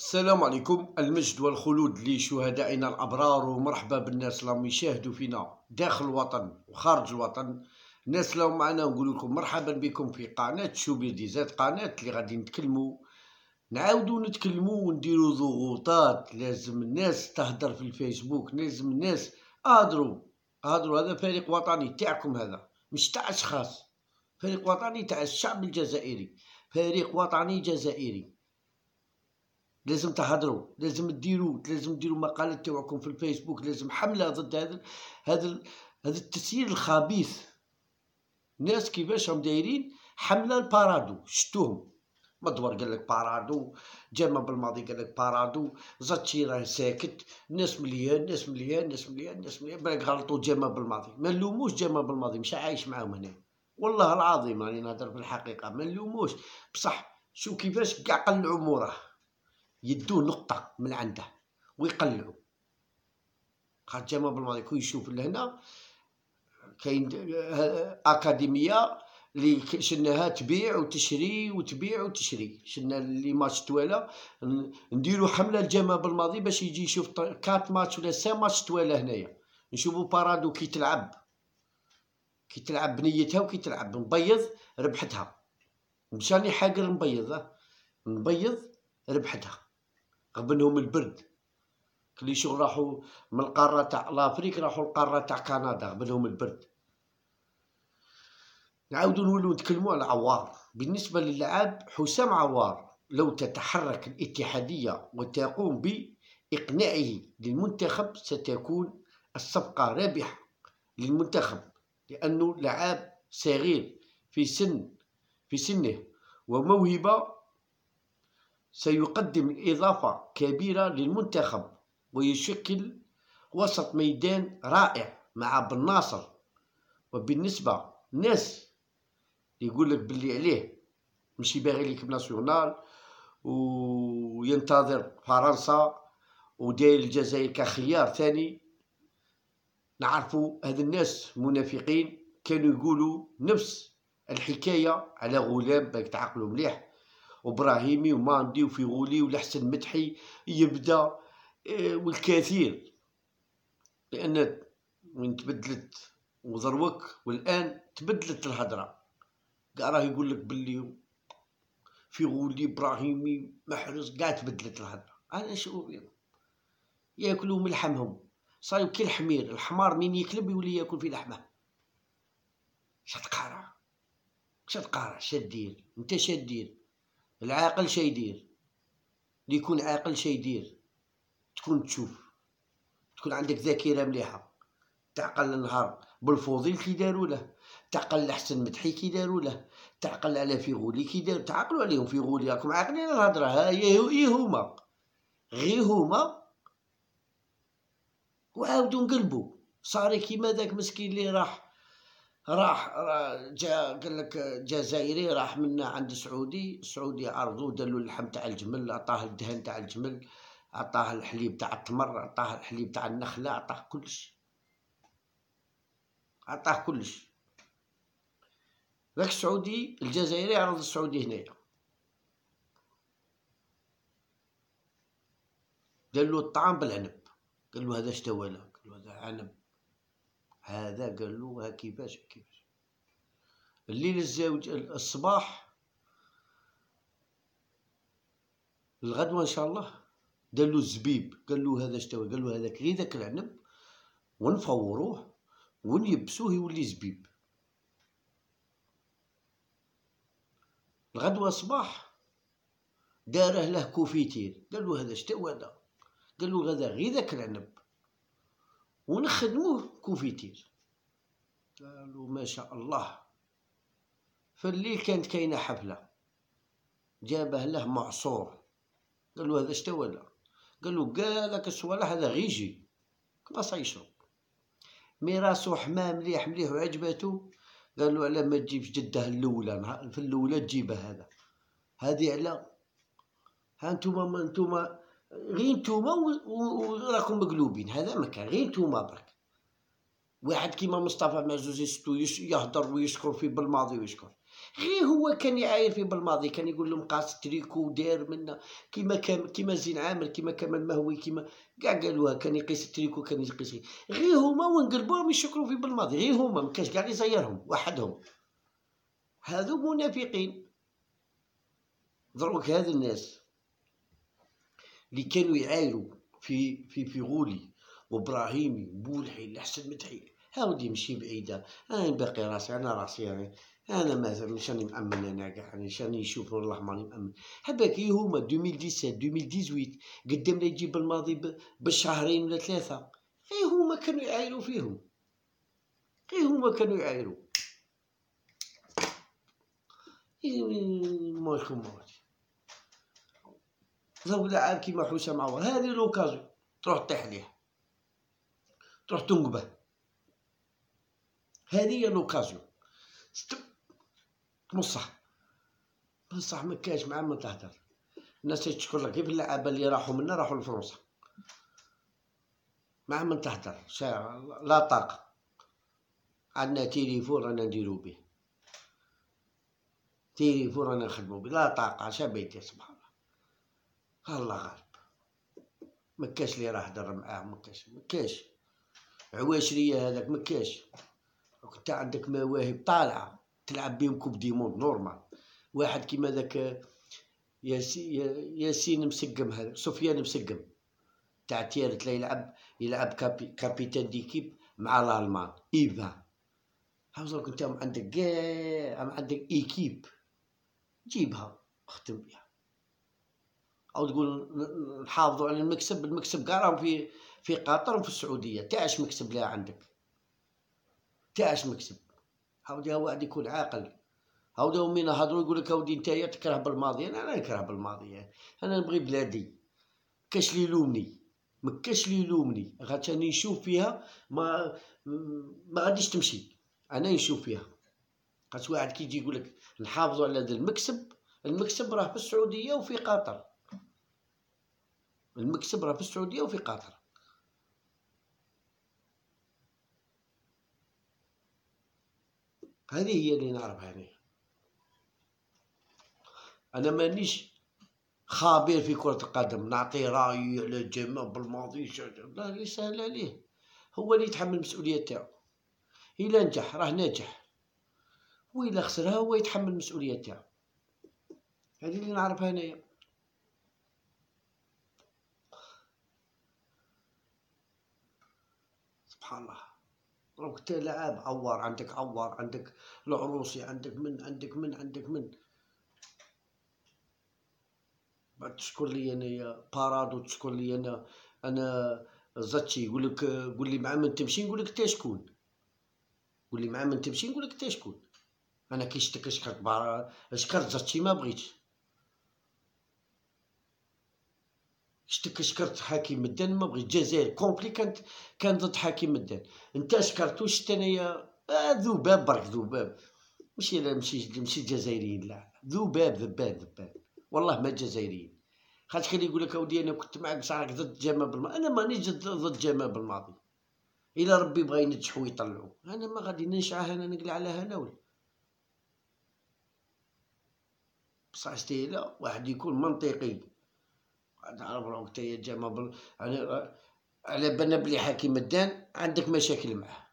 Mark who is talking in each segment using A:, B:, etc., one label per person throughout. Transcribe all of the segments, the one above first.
A: السلام عليكم. المجد والخلود لشهدائنا الأبرار ومرحبا بالناس اللي يشاهدوا فينا داخل الوطن وخارج الوطن. الناس اللي معنا نقول لكم مرحبا بكم في قناة شوبير ديزات قناة اللي غادي نتكلموا. نعاودوا نتكلموا ونديروا ضغوطات. لازم الناس تهدر في الفيسبوك لازم الناس اهدروا اهدروا هذا فريق وطني تاعكم هذا مش تاع أشخاص. فريق وطني تاع الشعب الجزائري. فريق وطني جزائري. لازم تهضروا لازم ديروا لازم ديروا مقالات تاعكم في الفيسبوك لازم حملة ضد هذا هذا هذا التسيير الخبيث. ناس كيفاش هم دايرين؟ حملة البارادو شتوهم مدور قال لك بارادو جامع بالماضي قال لك بارادو زطشي راه ساكت ناس مليان ناس مليان ناس مليان ناس مليان بالك غلطوا جامع بالماضي. ما نلوموش جامع بالماضي مش عايش معاهم هنا. والله العظيم راني نهضر في الحقيقة ما نلوموش. بصح شو كيفاش كاع قلعوا موراه يدوه نقطة من عنده ويقلعوا خاطر جمال بالماضي كون يشوف لهنا كاين أكاديمية اللي شناها تبيع وتشري وتبيع وتشري. شنا اللي ماتش توالا نديرو حملة لجمال بالماضي باش يجي يشوف quatre matchs ولا sept matchs توالا هنايا. نشوفو بارادو كي تلعب. كي تلعب بنيتها وكي تلعب. مبيض ربحتها. مشاني حاقر مبيض مبيض ربحتها. غبنهم البرد. كلي شغل راحوا من القارة تاع l'Afrique راحوا القارة تاع كندا غبنهم البرد. نعاودو نولو نتكلمو على عوار. بالنسبة للعاب حسام عوار لو تتحرك الاتحادية وتقوم بإقناعه للمنتخب ستكون الصفقة رابحة للمنتخب لأنه لعاب صغير في سن في سنه وموهبة سيقدم إضافة كبيرة للمنتخب ويشكل وسط ميدان رائع مع بن ناصر وبالنسبة ناس يقول لك باللي عليه مشي باغي ليكيب ناسيونال وينتظر فرنسا وداير الجزائر كخيار ثاني. نعرفوا هاد الناس منافقين كانوا يقولوا نفس الحكاية على غلام باك تعقلوا مليح. وابراهيمي وماندي وفيغولي والحسن مدحي يبدا آه، والكثير. لأن وين تبدلت وذروك والآن تبدلت الهضره كاع راه يقول لك باللي فيغولي إبراهيمي محرز كاع تبدلت الهضره أنا شو ياكلوا من لحمهم. صاير كي الحمير الحمار من يكلب يولي يأكل في لحمه. شتقارع شتقارع شدير. أنت شدير. العاقل شي يدير. اللي يكون عاقل شي يدير تكون تشوف تكون عندك ذاكرة مليحة. تعقل النهار بالفوضيل كي داروا له تعقل الاحسن مدحي كي داروا له تعقل على فيغولي كي داروا تعقلوا عليهم فيغولي راكم عاقلين الهضرة. ها هي هما. غي هما. وعاودوا نقلبوا صاري كيما داك مسكين اللي راح راح جا قال لك جزائري راح منا عند سعودي السعودي عرضو دلو اللحم تاع الجمل عطاه الدهن تاع الجمل عطاه الحليب تاع التمر عطاه الحليب تاع النخلة عطاه كلش عطاه كلش. ذاك السعودي الجزائري عرض السعودي هنايا. له الطعام بالعنب. قال له هذا اشتوى قال له هذا عنب. هذا قال له ها كيفاش كيفاش؟ الليل الزوج الصباح الغدوة إن شاء الله قال له الزبيب قال له هذا اشتوى قال له هذاك غير ذاك العنب ونفوروه ونيبسوه يولي زبيب. الغدوة صباح داره له confiture قال له هذا اشتوى هذا؟ قال له هذا غير ذاك العنب. ونخدموه confiture. قالوا ما شاء الله. فالليل كانت كاينة حفلة جابه له معصور. قال له هذا شتا ولا قال له قالك الصوالح هذا غيجي. كما سيشرب مي راسو حمام مليح مليح وعجبته. قال له على ما تجيبش جده الأولى في الأولى تجيبه هذا. هذه على ها انتوما انتوما غير نتوما وراكم مقلوبين هذا ما كان غير نتوما برك. واحد كيما مصطفى معزوز يستو يهضر ويشكر في بالماضي ويشكر. غير هو كان يعاير في بالماضي كان يقول لهم قاص تريكو داير منا كيما كان كيما زين عامر كيما كمال مهوي كيما كاع قالوها كان يقيس التريكو كان يقيس غير. هما ونقلبوهم يشكروا في بالماضي غير هما ما كاش كاع اللي زيرهم وحدهم. هذو منافقين. دروك هاد الناس. اللي كانوا يعايروا في في في غولي وابراهيمي وبولحي الاحسن مدحي. هاودي مشي بعيدة. أنا باقي راسي أنا راسي يعني. أنا ما شاني مأمن أنا كاع يعني شاني نشوف والله ماني مأمن. هباك هما 2017 2018 قدام لا يجيب الماضي بالشهرين ولا ثلاثة. غير هما كانوا يعايروا فيهم. غير هما كانوا يعايروا. مالكم موت ضرب لعاب كيما حسام عوض هذه لوكازيون تروح طيح ليه تروح تنقبه. هذه هي لوكازيون تمصح بصح ما كاش مع من تهدر الناس تشكر لك كيف اللعابة اللي راحوا منا راحوا لفرنسا. مع من تهدر لا طاقة. عندنا تيليفون رانا نديرو به. تيليفون رانا نخدمو به. لا طاقة. اش بيتي سبحان الله غالب. مكاش اللي راه هدر معاه مكاش مكاش عواشريه هذاك؟ مكاش كنت عندك مواهب طالعة تلعب بهم coupe du monde normal. واحد كيما ذاك ياسين مسقم هذا سفيان مسقم. تاع تيرت يلعب يلعب capi capitaine d'équipe مع الألمان إيفا. هاوزوك انت عندك كاع عندك équipe. جيبها اختم بها أو تقول نحافظوا على المكسب المكسب كاع راهم في في قطر وفي السعودية. تاعش مكسب لا عندك. تاعش مكسب. هاودي واحد يكون عاقل. هاودي من هضروا يقول لك هاودي نتايا تكره بالماضي. أنا لا نكره بالماضي. أنا نبغي بلادي. كاش لي يلومني. ما كاش لي يلومني. خاطر راني نشوف فيها ما ما غاديش تمشي. أنا نشوف فيها. خاطر واحد كيجي يقول لك نحافظوا على هذا المكسب. المكسب راه في السعودية وفي قطر. المكسب راه في السعودية وفي قطر. هذه هي اللي نعرفها أنا أنا مانيش خبير في كرة القدم. نعطي رأيي على الجماعة بالماضي لا ليس سهل عليه. هو اللي يتحمل المسؤولية تاعو. إلا نجح راه ناجح. وإلا خسرها هو يتحمل المسؤولية تاعو. هذه اللي نعرفها أنايا سبحان الله. دروك تلعب عوار عندك عوار عندك العروسي عندك من عندك من عندك من. بعد تشكر لي انايا بارادو تشكر لي أنا أنا زاتشي يقول لك قول لي مع من تمشي نقول لك انت شكون قول لي مع من تمشي نقول لك انت شكون أنا كي شتك شكرت شكرت زاتشي ما بغيتش. شكرت حاكم مدن ما بغيت الجزائر كومبلي كانت كان ضد حاكم مدن انت شكرتو شت انايا؟ آه ذباب برك ذباب. ماشي لا ماشي ماشي الجزائريين لا. ذباب ذباب ذباب. والله ما الجزائريين خاطر كان يقول لك أودي أنا كنت معك بصح ضد جمال بالماضي أنا مانيش ضد جمال بالماضي إلا ربي بغا ينجحوا ويطلعوا أنا ما غادي ننشعه أنا نقلع على هناول بصح لا واحد يكون منطقي. روك تايا جامع بل... يعني على بالنا بلي حكيم الدان عندك مشاكل معاه.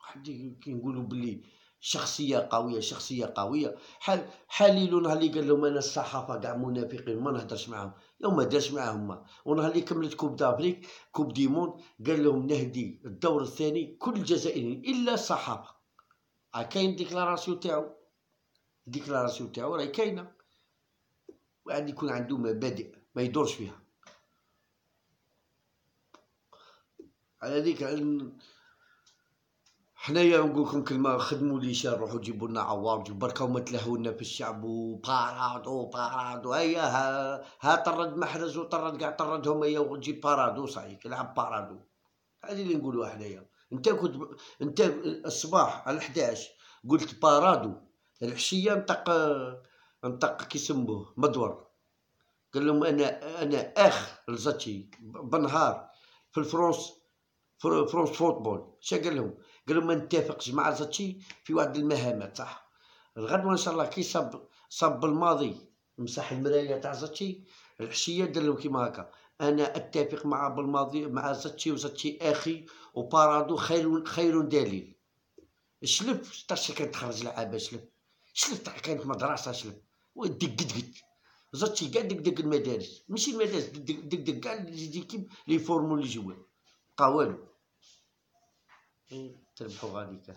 A: واحد كي نقولوا بلي شخصية قوية شخصية قوية. حال حاليلو نهار اللي قال لهم أنا الصحافة كاع منافقين ما نهدرش معاهم. لو ما دارش معاهم ونهار اللي كملت coupe d'Afrique coupe du monde قال لهم نهدي الدور الثاني كل الجزائريين إلا الصحافة. كاين déclaration تاعو. déclaration تاعو راهي كاينة. واحد يكون عنده مبادئ ما يدورش فيها. على ذيك حنايا نقول لكم كلمة خدموا les champs روحوا جيبوا لنا عوار بركا وما تلهونا في الشعب. وبارادو بارادو هيا ها, ها طرد محرز وطرد كاع طردهم هيا وتجيب بارادو صحيح لعب بارادو. هذه اللي نقولوها حنايا. انت كنت انت الصباح على 11 قلت بارادو. العشية نطق نطق كيسموه مدور. قال لهم أنا أنا أخ لزاتشي بنهار في ال France France Football. شا قال لهم؟ قالوا ما نتفقش مع زاتشي في واحد المهامات صح. الغدوه ان شاء الله كي صب صب الماضي مسح المرايه تاع زاتشي الحشية دار كيما هكا. أنا أتفق مع بالماضي مع زاتشي وزاتشي أخي وبارادو خير خير دليل. شلف تاش كانت تخرج لعابة شلف. شلف كانت مدرسة شلف. ودق دق دق زاتشي كاع دق دق المدارس. ماشي المدارس دق دق دق كاع les équipes اللي formaient les joueurs بقى والو تربحو غاديكا